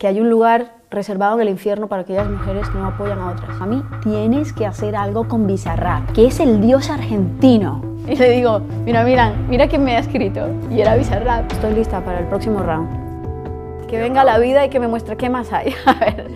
que hay un lugar reservado en el infierno para aquellas mujeres que no apoyan a otras. A mí tienes que hacer algo con Bizarrap, que es el dios argentino. Y le digo, mira, mira, mira quién me ha escrito. Y era Bizarrap. Estoy lista para el próximo round. Que venga la vida y que me muestre qué más hay. A ver.